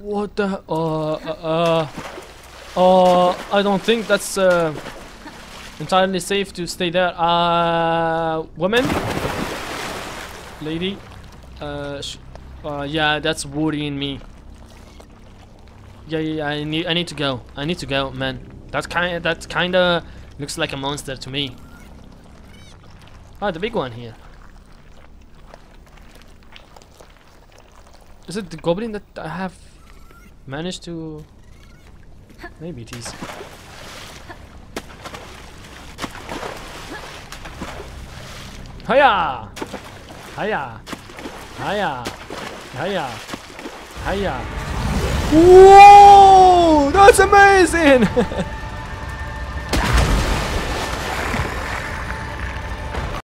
What the? Uh, uh, uh, uh, I don't think that's uh, entirely safe to stay there. Uh, woman, lady, uh, uh, yeah, that's worrying me. Yeah, yeah, I need, I need to go. I need to go, man. That's kind, that kind of looks like a monster to me. Ah, the big one here. Is it the goblin that I have managed to... Maybe it is. Hiya! Hiya! Hiya! Hiya! Hiya! Whoa! That's amazing!